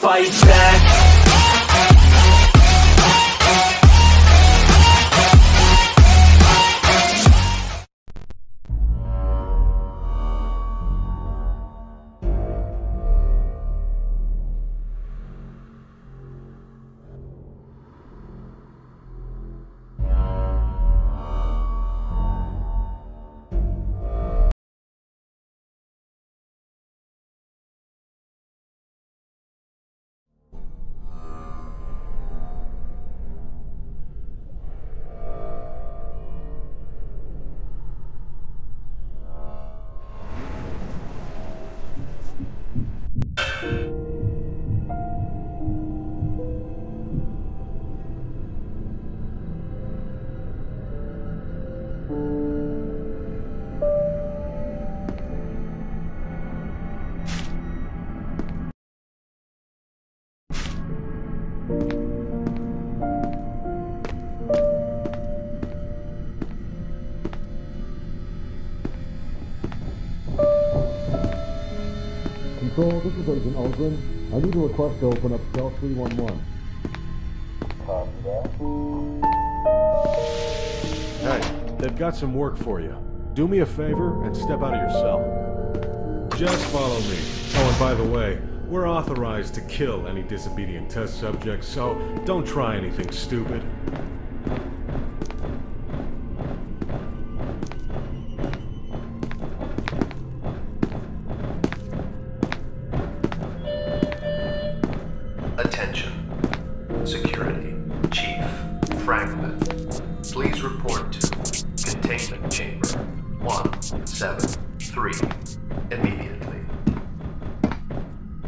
fight back this is Agent Ulgrin. I need a request to open up cell 311. Hey, they've got some work for you. Do me a favor and step out of your cell. Just follow me. Oh, and by the way, we're authorized to kill any disobedient test subjects, so don't try anything stupid. Containment Chamber 173 immediately.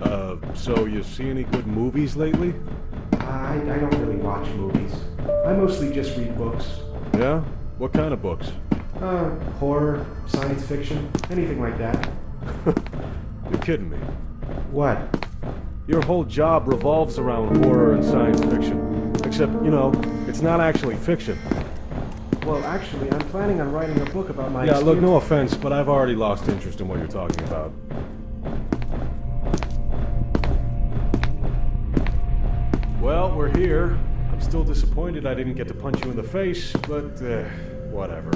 Uh, so you see any good movies lately? I, I don't really watch movies. I mostly just read books. Yeah? What kind of books? Uh, horror, science fiction, anything like that. You're kidding me. What? Your whole job revolves around horror and science fiction. Except, you know, it's not actually fiction. Well, actually, I'm planning on writing a book about my Yeah, look, no offense, but I've already lost interest in what you're talking about. Well, we're here. I'm still disappointed I didn't get to punch you in the face, but, uh, whatever.